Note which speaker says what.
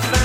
Speaker 1: to you.